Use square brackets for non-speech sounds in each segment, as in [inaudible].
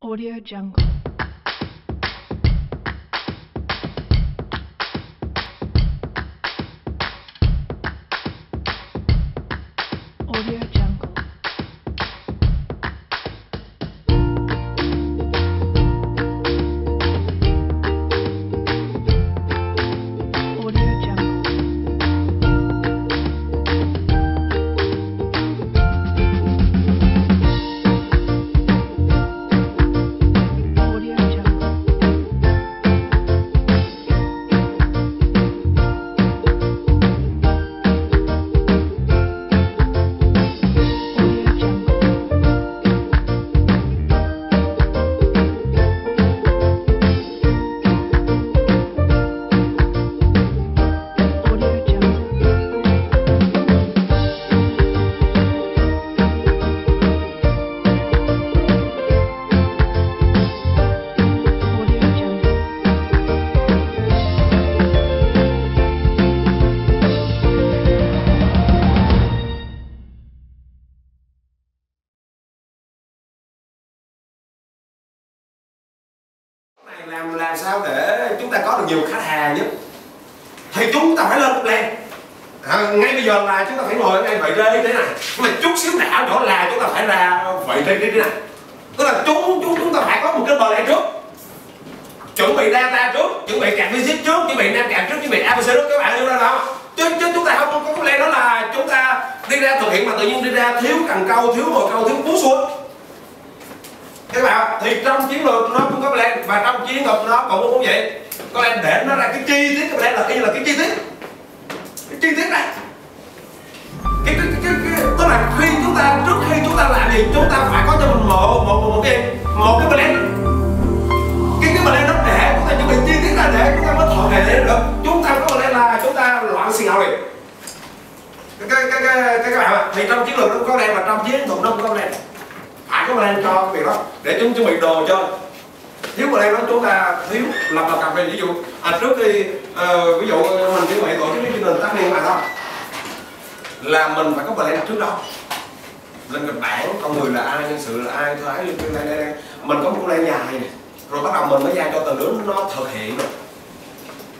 Audio Jungle. Để chúng ta có được nhiều khách hàng nhất thì chúng ta phải lên một plan. À, ngay bây giờ là chúng ta phải ngồi ở ngay vậy đây thế này. Nhưng mà chút xíu đảo chỗ là chúng ta phải ra vậy đây thế này. Tức là chúng chúng chúng ta phải có một cái bờ trước. Chuẩn bị data trước chuẩn bị card visit trước chuẩn bị nam cạp trước chuẩn bị abc trước các bạn hiểu ra không chứ chứ chúng ta không có cái plan đó là chúng ta đi ra thực hiện mà tự nhiên đi ra thiếu cần câu thiếu hồi câu thiếu cú xuống các bạn thì trong chiến lược nó cũng có plan và trong chiến lược nó cũng cũng vậy. Có plan để nó ra cái chi tiết cái plan là cái là cái chi tiết. Cái chi tiết này. Cái cái cái, cái, cái tức là khi chúng ta trước khi chúng ta làm gì chúng ta phải có cho mình một một một, một cái một cái plan. Cái cái plan nó để chúng ta chuẩn bị chi tiết ra để chúng ta mới thọ nghề lên được. Chúng ta có plan là chúng ta loạn xì ngầu liền. Cái cái cái cái các bạn thì trong chiến lược nó cũng có plan và trong chiến thuật nó cũng có plan có plan cho cái việc đó. Để chúng chuẩn bị đồ cho. Thiếu plan đó chúng ta thiếu lập là cà phê ví dụ à, trước khi ờ, ví dụ mình chuẩn bị tổ chức cái chương trình tác niên mà thôi là mình phải có plan trước đó. Lên kịch bản con người là ai nhân sự là ai thôi ấy đây, đây, đây. mình có một plan dài này. Rồi bắt đầu mình mới giao cho từng đứa nó thực hiện. Được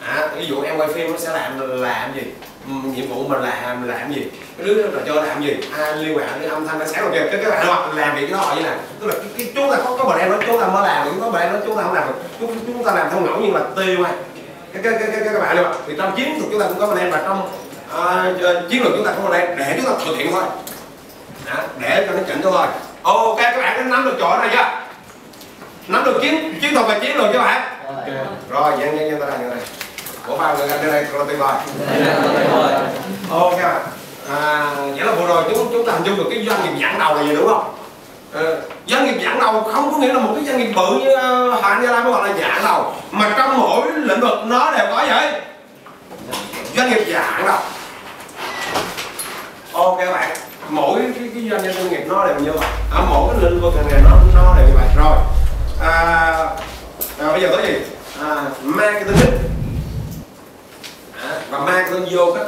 à, ví dụ em quay phim nó sẽ làm làm gì nhiệm vụ mình làm làm gì? Cái đứa trò chơi làm gì? Ai liên quan đến âm thanh ánh sáng rồi kìa cái các bạn không làm việc cái đó như này tức là cái, cái, chúng ta có có bờ đen đó chúng ta mới làm được có bờ đen đó chúng ta không làm được. Chúng, chúng ta làm theo ngẫu nhiên là tiêu thôi cái cái cái, cái các bạn luôn thì trong chiến thuật chúng ta cũng có bờ đen và trong à, chiến lược chúng ta có bờ đen để chúng ta thực hiện thôi. Đó, để cho nó chỉnh cho thôi. Ok các bạn đã nắm được chỗ này chưa? Nắm được chiến chiến thuật và chiến lược chưa bạn? Rồi. Nhận nhận nhận ta đây nhận đây của ba người anh đây đây rồi tuyệt vời ok à, vậy là vừa rồi chúng chúng ta hình dung được cái doanh nghiệp dẫn đầu là gì đúng không? À, doanh nghiệp dẫn đầu không có nghĩa là một cái doanh nghiệp bự như ờ, uh, Hoàng Gia Lai mới gọi là dẫn đầu mà trong mỗi lĩnh vực nó đều có vậy. Doanh nghiệp dẫn đầu. Ok các bạn mỗi cái, cái doanh doanh nghiệp nó đều như vậy. Ở mỗi cái lĩnh vực ngành nghề nó nó đều như vậy rồi à, à, bây giờ tới gì à, marketing đích à, và marketing vô cách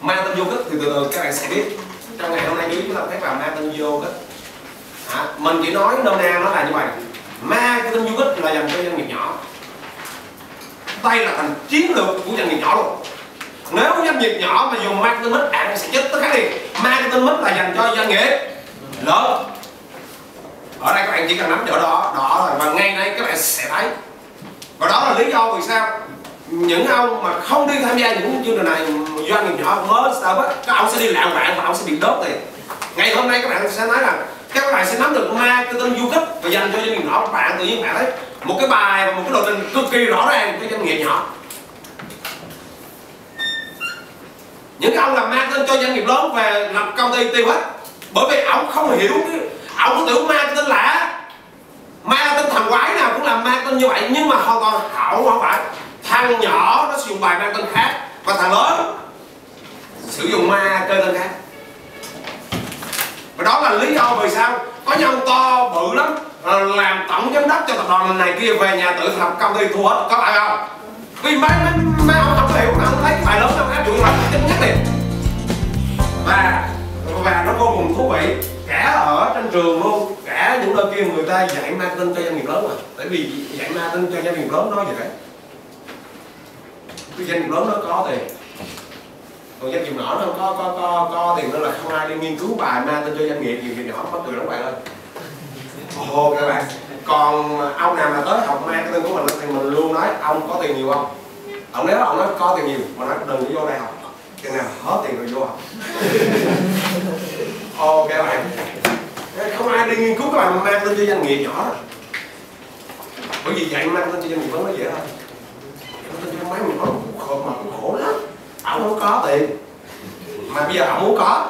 marketing vô cách thì từ từ các bạn sẽ biết. Trong ngày hôm nay chúng ta thấy vào tên vô cách à, mình chỉ nói nôm na nó là như vậy. Marketing vô cách là dành cho doanh nghiệp nhỏ. Đây là thành chiến lược của doanh nghiệp nhỏ luôn. Nếu doanh nghiệp nhỏ mà dùng marketing mix bạn sẽ chết tất cả đi marketing mix là dành cho doanh nghiệp lớn. Ở đây các bạn chỉ cần nắm chỗ đó đó rồi và ngay đây các bạn sẽ thấy. Và đó là lý do vì sao những ông mà không đi tham gia những chương trình này, doanh nghiệp nhỏ mới startup các ông sẽ đi lạng vạn và ông sẽ bị đốt tiền. Ngày hôm nay các bạn sẽ nói rằng các bạn sẽ nắm được marketing du khách và dành cho doanh nghiệp nhỏ bạn tự nhiên bạn thấy một cái bài và một cái lộ trình cực kỳ rõ ràng cho doanh nghiệp nhỏ. Những ông làm marketing cho doanh nghiệp lớn về lập công ty tiêu hết, bởi vì ông không hiểu cái, ông có tưởng marketing là marketing thằng quái nào cũng làm marketing như vậy, nhưng mà hoàn toàn không không phải thằng nhỏ, nó sử dụng bài marketing khác. Và thằng lớn sử dụng ma tên tên khác. Và đó là lý do vì sao có nhân to bự lắm làm tổng giám đốc cho tập đoàn này kia về nhà tự lập công ty thua hết. Có phải không? Vì mấy mấy mấy ông không hiểu ông thấy bài lớn ông áp dụng là chính nhất liền. Và và nó vô cùng thú vị. Cả ở trên trường luôn cả những nơi kia người ta dạy marketing cho doanh nghiệp lớn mà. Tại vì dạy marketing cho doanh nghiệp lớn nó dễ cái doanh nghiệp lớn nó có tiền. Còn doanh nghiệp nhỏ nó không? Có có có có tiền nữa là không ai đi nghiên cứu bài marketing cho doanh nghiệp, nhiều doanh nhỏ mất cười lắm bạn ơi. Ồ, các bạn. Còn ông nào mà tới học marketing của mình thì mình luôn nói, ông có tiền nhiều không? Ông nếu ông nói, có tiền nhiều. Mà nói, đừng có vô đây học. Cái nào hết tiền rồi vô học. [laughs] Ok bạn. Không ai đi nghiên cứu các bạn mang tên cho doanh nghiệp nhỏ. Bởi vì dạy mang tên cho doanh nghiệp lớn nó dễ thôi mấy mình nó khổ mà cũng khổ lắm. Ổng không có tiền. Mà bây giờ ổng muốn có.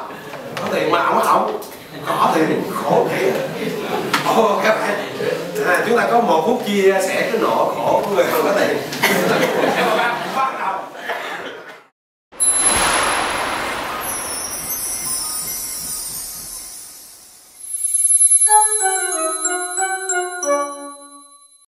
Có tiền mà ổng không? Có tiền khổ thiệt. Ồ các bạn. À, chúng ta có một phút chia sẻ cái nỗi khổ của người không có tiền. [laughs]